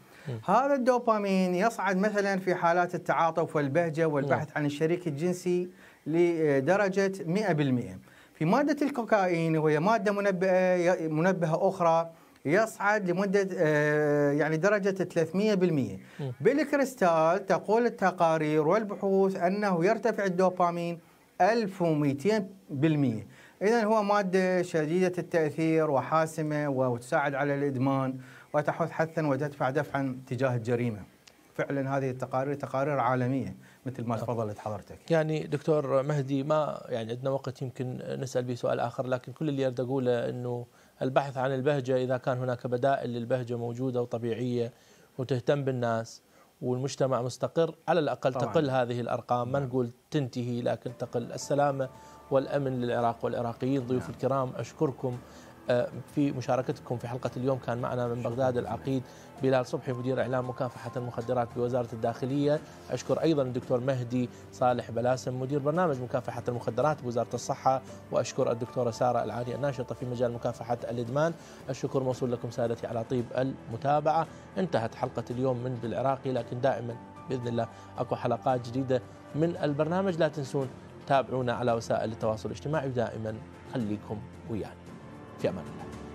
هذا الدوبامين يصعد مثلا في حالات التعاطف والبهجة والبحث عن الشريك الجنسي لدرجة 100%. في مادة الكوكايين وهي مادة منبهة ي- منبهة أخرى يصعد لمدة آه، يعني درجة 300%. بالكريستال تقول التقارير والبحوث أنه يرتفع الدوبامين 1200% إذا هو مادة شديدة التأثير وحاسمة وتساعد على الإدمان وتحث حثا وتدفع دفعا تجاه الجريمة. فعلا هذه التقارير تقارير عالمية مثل ما تفضلت حضرتك. يعني دكتور مهدي ما يعني عندنا وقت يمكن نسأل به سؤال آخر لكن كل اللي أريد أقوله إنه البحث عن البهجة إذا كان هناك بدائل للبهجة موجودة وطبيعية وتهتم بالناس والمجتمع مستقر على الأقل طبعا. تقل هذه الأرقام. ما نقول تنتهي لكن تقل. السلامة والأمن للعراق والعراقيين. ضيوف الكرام أشكركم. في مشاركتكم في حلقة اليوم كان معنا من بغداد العقيد بلال صبحي مدير إعلام مكافحة المخدرات بوزارة الداخلية. أشكر أيضا الدكتور مهدي صالح بلاسم مدير برنامج مكافحة المخدرات بوزارة الصحة. وأشكر الدكتورة سارة العاني الناشطة في مجال مكافحة الإدمان. الشكر موصول لكم سادتي على طيب المتابعة. انتهت حلقة اليوم من بالعراقي لكن دائما بإذن الله أكو حلقات جديدة من البرنامج. لا تنسون تابعونا على وسائل التواصل الاجتماعي ودائما خليكم ويانا. في أمان الله.